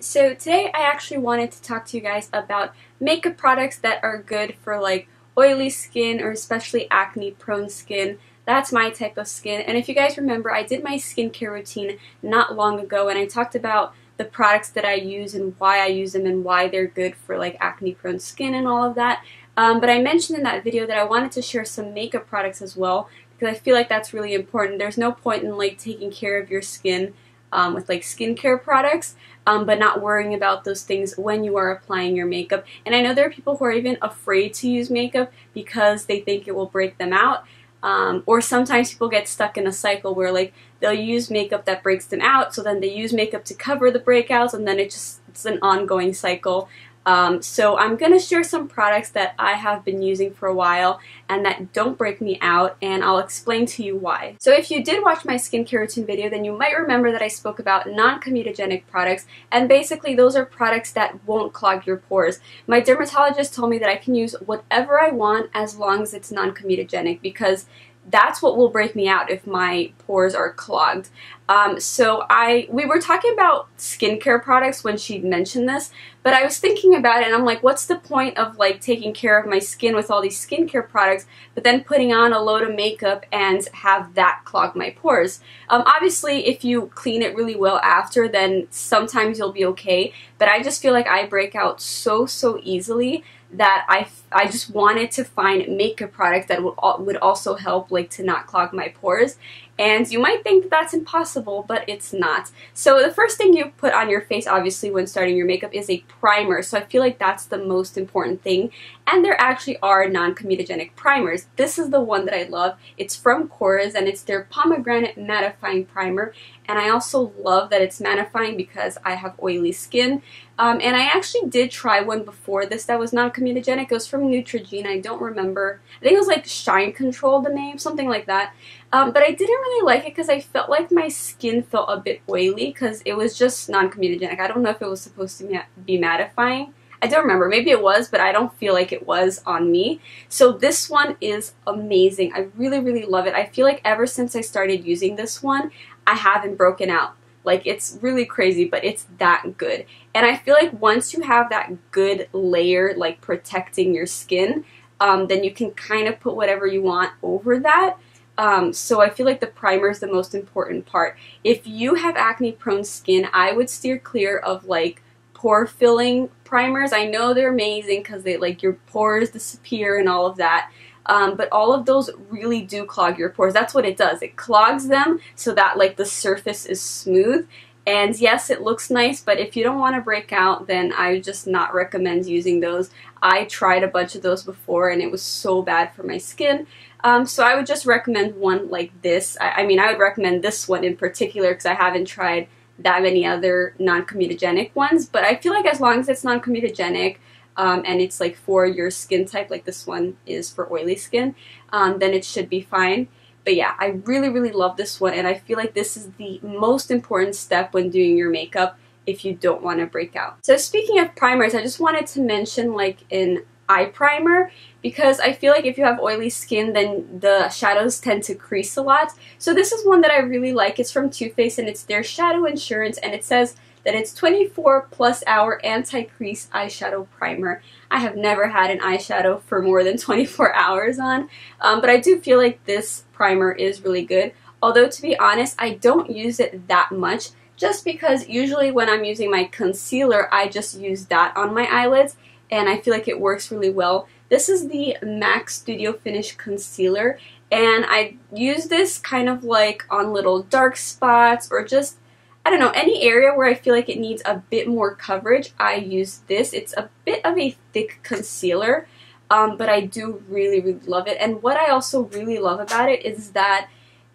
so today I actually wanted to talk to you guys about makeup products that are good for like oily skin or especially acne prone skin. That's my type of skin and if you guys remember I did my skincare routine not long ago and I talked about the products that I use and why I use them and why they're good for like acne prone skin and all of that. Um, but I mentioned in that video that I wanted to share some makeup products as well because I feel like that's really important. There's no point in like taking care of your skin um, with like skincare products, um, but not worrying about those things when you are applying your makeup. And I know there are people who are even afraid to use makeup because they think it will break them out. Um, or sometimes people get stuck in a cycle where like they'll use makeup that breaks them out, so then they use makeup to cover the breakouts, and then it just it's an ongoing cycle. Um, so I'm going to share some products that I have been using for a while and that don't break me out and I'll explain to you why. So if you did watch my skincare routine video then you might remember that I spoke about non-comedogenic products and basically those are products that won't clog your pores. My dermatologist told me that I can use whatever I want as long as it's non-comedogenic because that's what will break me out if my pores are clogged. Um, so I we were talking about skincare products when she mentioned this, but I was thinking about it and I'm like, what's the point of like taking care of my skin with all these skincare products, but then putting on a load of makeup and have that clog my pores? Um, obviously, if you clean it really well after, then sometimes you'll be okay, but I just feel like I break out so, so easily that I, I just wanted to find makeup products that would, would also help like to not clog my pores and you might think that that's impossible, but it's not. So the first thing you put on your face, obviously, when starting your makeup is a primer. So I feel like that's the most important thing. And there actually are non-comedogenic primers. This is the one that I love. It's from Korres, and it's their Pomegranate Mattifying Primer. And I also love that it's mattifying because I have oily skin. Um, and I actually did try one before this that was non-comedogenic. It was from Neutrogena. I don't remember. I think it was like Shine Control, the name, something like that. Um, but I didn't really like it because I felt like my skin felt a bit oily because it was just non-comedogenic. I don't know if it was supposed to be mattifying. I don't remember. Maybe it was, but I don't feel like it was on me. So this one is amazing. I really, really love it. I feel like ever since I started using this one, I haven't broken out. Like, it's really crazy, but it's that good. And I feel like once you have that good layer, like, protecting your skin, um, then you can kind of put whatever you want over that. Um, so I feel like the primer is the most important part. If you have acne prone skin, I would steer clear of like pore filling primers. I know they're amazing because they like your pores disappear and all of that. Um, but all of those really do clog your pores. That's what it does. It clogs them so that like the surface is smooth. And yes, it looks nice, but if you don't want to break out, then I just not recommend using those. I tried a bunch of those before and it was so bad for my skin. Um, so I would just recommend one like this. I, I mean, I would recommend this one in particular because I haven't tried that many other non-comedogenic ones, but I feel like as long as it's non-comedogenic um, and it's like for your skin type, like this one is for oily skin, um, then it should be fine. But yeah, I really, really love this one, and I feel like this is the most important step when doing your makeup if you don't want to break out. So speaking of primers, I just wanted to mention like an eye primer because I feel like if you have oily skin then the shadows tend to crease a lot. So this is one that I really like. It's from Too Faced and it's their Shadow Insurance and it says that it's 24 plus hour anti-crease eyeshadow primer. I have never had an eyeshadow for more than 24 hours on, um, but I do feel like this primer is really good. Although to be honest, I don't use it that much just because usually when I'm using my concealer, I just use that on my eyelids and I feel like it works really well. This is the MAC Studio Finish Concealer and I use this kind of like on little dark spots or just I don't know, any area where I feel like it needs a bit more coverage, I use this. It's a bit of a thick concealer, um, but I do really, really love it. And what I also really love about it is that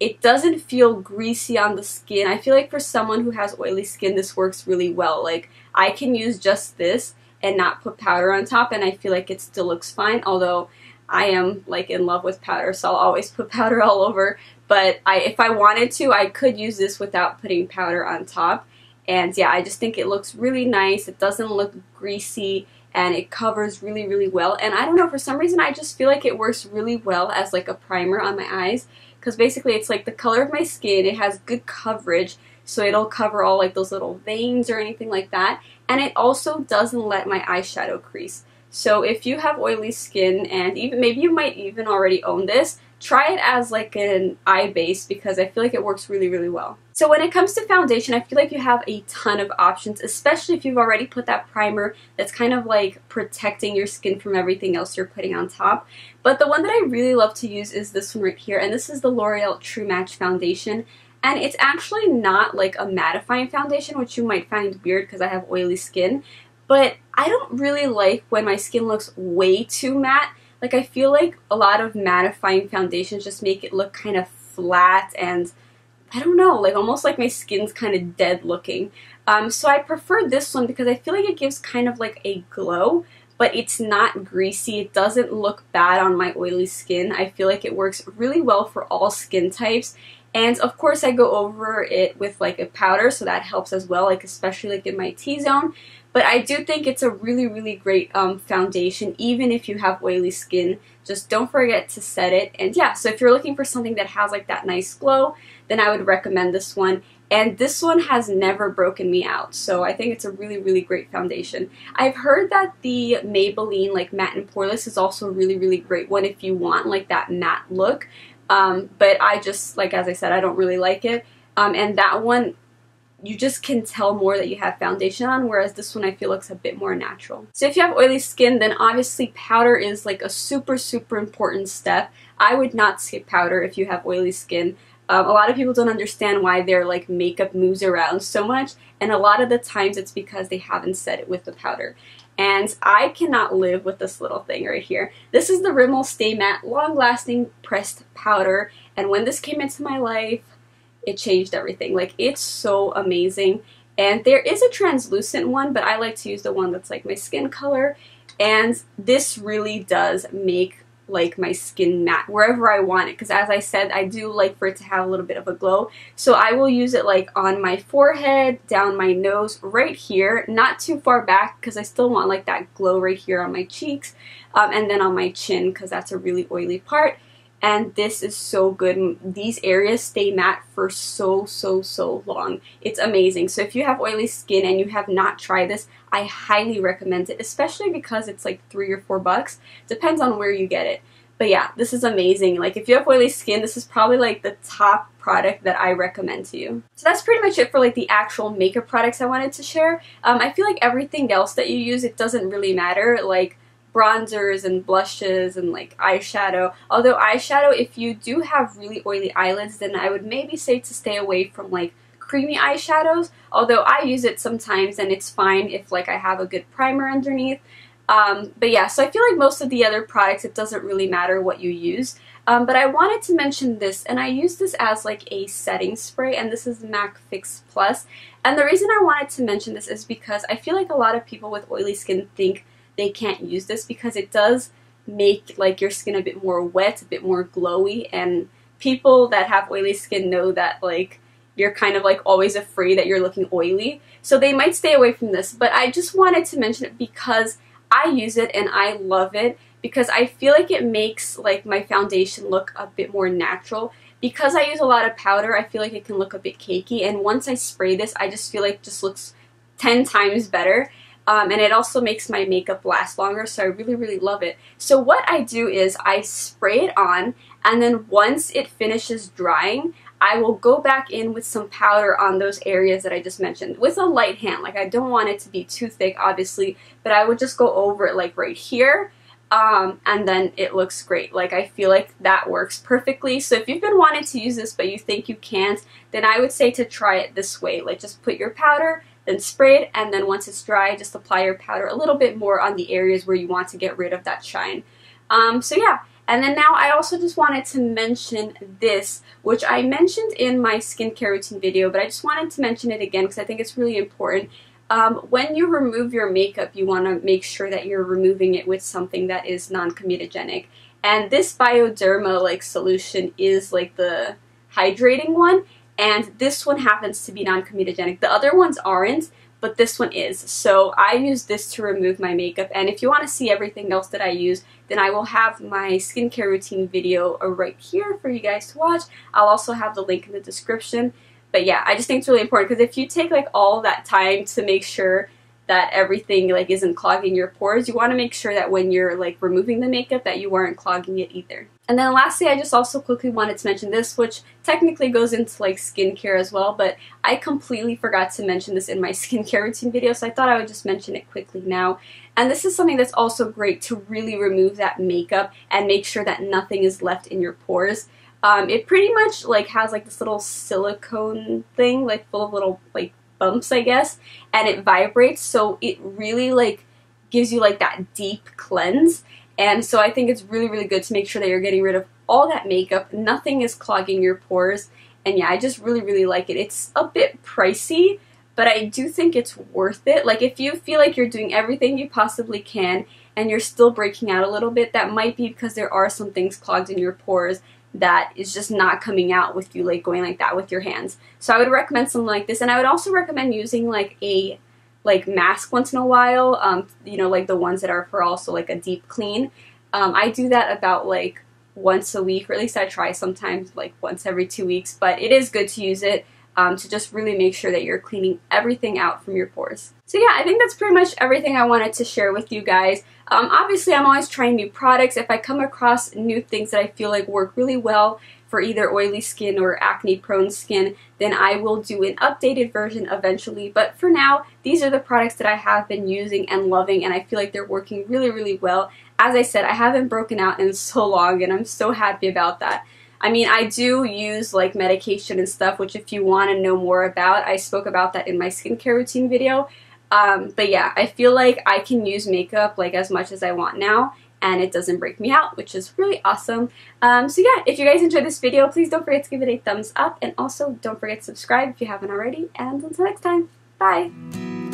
it doesn't feel greasy on the skin. I feel like for someone who has oily skin, this works really well. Like, I can use just this and not put powder on top, and I feel like it still looks fine, although I am, like, in love with powder, so I'll always put powder all over. But I, if I wanted to, I could use this without putting powder on top. And yeah, I just think it looks really nice. It doesn't look greasy and it covers really, really well. And I don't know, for some reason, I just feel like it works really well as like a primer on my eyes because basically it's like the color of my skin. It has good coverage. so it'll cover all like those little veins or anything like that. And it also doesn't let my eyeshadow crease. So if you have oily skin and even maybe you might even already own this, try it as like an eye base because I feel like it works really, really well. So when it comes to foundation, I feel like you have a ton of options, especially if you've already put that primer that's kind of like protecting your skin from everything else you're putting on top. But the one that I really love to use is this one right here, and this is the L'Oreal True Match Foundation. And it's actually not like a mattifying foundation, which you might find weird because I have oily skin. But I don't really like when my skin looks way too matte like I feel like a lot of mattifying foundations just make it look kind of flat and I don't know, like almost like my skin's kind of dead looking. Um, so I prefer this one because I feel like it gives kind of like a glow, but it's not greasy. It doesn't look bad on my oily skin. I feel like it works really well for all skin types. And of course I go over it with like a powder, so that helps as well, like especially like in my T-zone. But I do think it's a really, really great um, foundation, even if you have oily skin. Just don't forget to set it. And yeah, so if you're looking for something that has like that nice glow, then I would recommend this one. And this one has never broken me out, so I think it's a really, really great foundation. I've heard that the Maybelline like matte and poreless is also a really, really great one if you want like that matte look. Um, but I just, like as I said, I don't really like it. Um, and that one you just can tell more that you have foundation on, whereas this one I feel looks a bit more natural. So if you have oily skin, then obviously powder is like a super, super important step. I would not skip powder if you have oily skin. Um, a lot of people don't understand why their like makeup moves around so much, and a lot of the times it's because they haven't set it with the powder. And I cannot live with this little thing right here. This is the Rimmel Stay Matte Long Lasting Pressed Powder, and when this came into my life, it changed everything. Like, it's so amazing. And there is a translucent one, but I like to use the one that's like my skin color. And this really does make like my skin matte wherever I want it because as I said I do like for it to have a little bit of a glow so I will use it like on my forehead down my nose right here not too far back because I still want like that glow right here on my cheeks um, and then on my chin because that's a really oily part and this is so good. and These areas stay matte for so, so, so long. It's amazing. So if you have oily skin and you have not tried this, I highly recommend it, especially because it's like three or four bucks. Depends on where you get it. But yeah, this is amazing. Like if you have oily skin, this is probably like the top product that I recommend to you. So that's pretty much it for like the actual makeup products I wanted to share. Um, I feel like everything else that you use, it doesn't really matter. Like bronzers and blushes and like eyeshadow. Although eyeshadow, if you do have really oily eyelids, then I would maybe say to stay away from like creamy eyeshadows. Although I use it sometimes and it's fine if like I have a good primer underneath. Um, but yeah, so I feel like most of the other products, it doesn't really matter what you use. Um, but I wanted to mention this, and I use this as like a setting spray, and this is MAC Fix Plus. And the reason I wanted to mention this is because I feel like a lot of people with oily skin think they can't use this because it does make like your skin a bit more wet, a bit more glowy, and people that have oily skin know that like you're kind of like always afraid that you're looking oily. So they might stay away from this, but I just wanted to mention it because I use it and I love it because I feel like it makes like my foundation look a bit more natural. Because I use a lot of powder, I feel like it can look a bit cakey and once I spray this, I just feel like it just looks 10 times better. Um, and it also makes my makeup last longer, so I really, really love it. So what I do is I spray it on, and then once it finishes drying, I will go back in with some powder on those areas that I just mentioned with a light hand. Like I don't want it to be too thick, obviously, but I would just go over it like right here. Um, and then it looks great. Like I feel like that works perfectly. So if you've been wanting to use this but you think you can't, then I would say to try it this way. Like just put your powder then spray it, and then once it's dry, just apply your powder a little bit more on the areas where you want to get rid of that shine. Um, so yeah, and then now I also just wanted to mention this, which I mentioned in my skincare routine video, but I just wanted to mention it again because I think it's really important. Um, when you remove your makeup, you want to make sure that you're removing it with something that is non-comedogenic. And this Bioderma like solution is like the hydrating one, and this one happens to be non-comedogenic. The other ones aren't, but this one is. So I use this to remove my makeup, and if you want to see everything else that I use, then I will have my skincare routine video right here for you guys to watch. I'll also have the link in the description. but yeah, I just think it's really important because if you take like all that time to make sure that everything like isn't clogging your pores, you want to make sure that when you're like removing the makeup that you aren't clogging it either. And then lastly, I just also quickly wanted to mention this, which technically goes into like skincare as well, but I completely forgot to mention this in my skincare routine video, so I thought I would just mention it quickly now. And this is something that's also great to really remove that makeup and make sure that nothing is left in your pores. Um, it pretty much like has like this little silicone thing, like full of little like I guess, and it vibrates, so it really like gives you like that deep cleanse. And so I think it's really, really good to make sure that you're getting rid of all that makeup. Nothing is clogging your pores. And yeah, I just really, really like it. It's a bit pricey, but I do think it's worth it. Like if you feel like you're doing everything you possibly can and you're still breaking out a little bit, that might be because there are some things clogged in your pores that is just not coming out with you like going like that with your hands. So I would recommend something like this and I would also recommend using like a like mask once in a while, um, you know, like the ones that are for also like a deep clean. Um, I do that about like once a week, or at least I try sometimes like once every two weeks, but it is good to use it um, to just really make sure that you're cleaning everything out from your pores. So yeah, I think that's pretty much everything I wanted to share with you guys. Um, obviously, I'm always trying new products. If I come across new things that I feel like work really well for either oily skin or acne prone skin, then I will do an updated version eventually. But for now, these are the products that I have been using and loving and I feel like they're working really, really well. As I said, I haven't broken out in so long and I'm so happy about that. I mean, I do use like medication and stuff, which if you want to know more about, I spoke about that in my skincare routine video. Um, but yeah, I feel like I can use makeup like as much as I want now and it doesn't break me out, which is really awesome. Um, so yeah, if you guys enjoyed this video, please don't forget to give it a thumbs up and also don't forget to subscribe if you haven't already. And until next time, bye!